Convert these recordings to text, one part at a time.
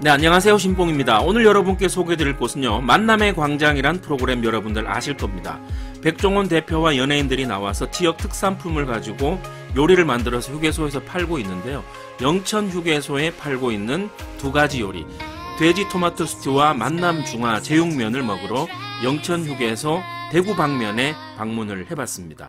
네 안녕하세요. 신봉입니다. 오늘 여러분께 소개드릴 곳은요 만남의 광장이란 프로그램 여러분들 아실 겁니다. 백종원 대표와 연예인들이 나와서 지역 특산품을 가지고 요리를 만들어서 휴게소에서 팔고 있는데요. 영천 휴게소에 팔고 있는 두 가지 요리. 돼지 토마토 스튜와 만남 중화 제육면을 먹으러 영천 휴게소 대구 방면에 방문을 해봤습니다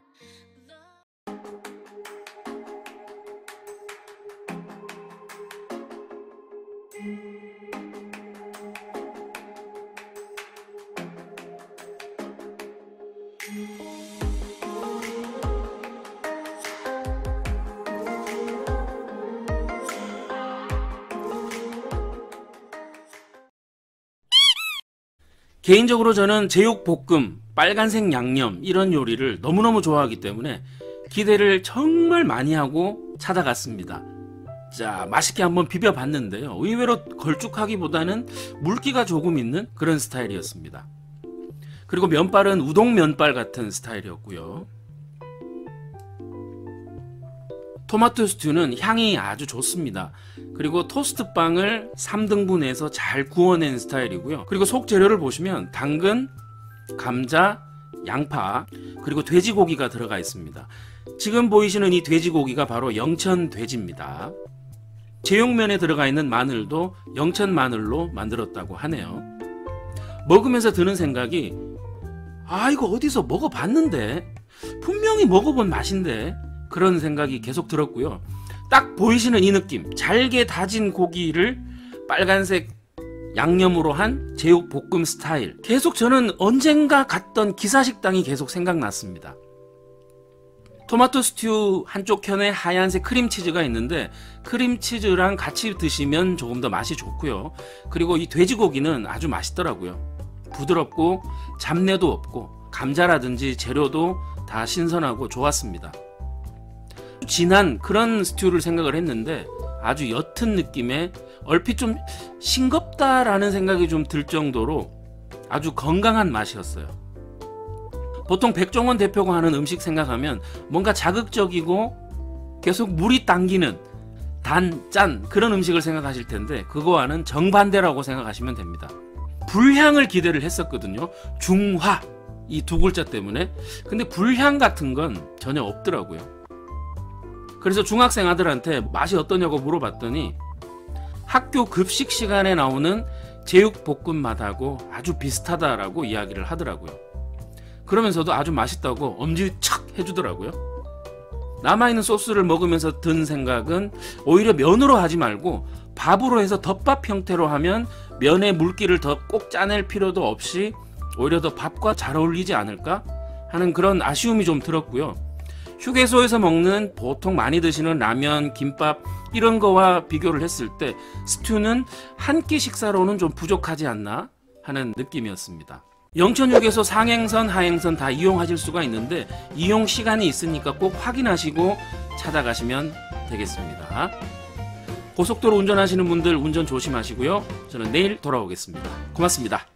개인적으로 저는 제육 볶음, 빨간색 양념 이런 요리를 너무너무 좋아하기 때문에 기대를 정말 많이 하고 찾아갔습니다. 자, 맛있게 한번 비벼봤는데요. 의외로 걸쭉하기보다는 물기가 조금 있는 그런 스타일이었습니다. 그리고 면발은 우동 면발 같은 스타일이었고요. 토마토 스튜는 향이 아주 좋습니다. 그리고 토스트 빵을 3등분해서 잘 구워낸 스타일이고요. 그리고 속 재료를 보시면 당근, 감자, 양파, 그리고 돼지고기가 들어가 있습니다. 지금 보이시는 이 돼지고기가 바로 영천 돼지입니다. 제육면에 들어가 있는 마늘도 영천 마늘로 만들었다고 하네요. 먹으면서 드는 생각이 아 이거 어디서 먹어봤는데 분명히 먹어본 맛인데 그런 생각이 계속 들었고요. 딱 보이시는 이 느낌 잘게 다진 고기를 빨간색 양념으로 한 제육 볶음 스타일 계속 저는 언젠가 갔던 기사식당이 계속 생각났습니다. 토마토 스튜 한쪽 편에 하얀색 크림치즈가 있는데 크림치즈랑 같이 드시면 조금 더 맛이 좋고요. 그리고 이 돼지고기는 아주 맛있더라고요. 부드럽고 잡내도 없고 감자라든지 재료도 다 신선하고 좋았습니다. 진한 그런 스튜를 생각을 했는데 아주 옅은 느낌의 얼핏 좀 싱겁다라는 생각이 좀 들 정도로 아주 건강한 맛이었어요. 보통 백종원 대표가 하는 음식 생각하면 뭔가 자극적이고 계속 물이 당기는 단, 짠 그런 음식을 생각하실 텐데 그거와는 정반대라고 생각하시면 됩니다. 불향을 기대를 했었거든요. 중화 이 두 글자 때문에 근데 불향 같은 건 전혀 없더라고요. 그래서 중학생 아들한테 맛이 어떠냐고 물어봤더니 학교 급식 시간에 나오는 제육볶음 맛하고 아주 비슷하다라고 이야기를 하더라고요. 그러면서도 아주 맛있다고 엄지 척 해주더라고요. 남아있는 소스를 먹으면서 든 생각은 오히려 면으로 하지 말고 밥으로 해서 덮밥 형태로 하면 면의 물기를 더 꼭 짜낼 필요도 없이 오히려 더 밥과 잘 어울리지 않을까 하는 그런 아쉬움이 좀 들었고요. 휴게소에서 먹는 보통 많이 드시는 라면, 김밥 이런 거와 비교를 했을 때 스튜는 한 끼 식사로는 좀 부족하지 않나 하는 느낌이었습니다. 영천휴게소 상행선, 하행선 다 이용하실 수가 있는데 이용 시간이 있으니까 꼭 확인하시고 찾아가시면 되겠습니다. 고속도로 운전하시는 분들 운전 조심하시고요. 저는 내일 돌아오겠습니다. 고맙습니다.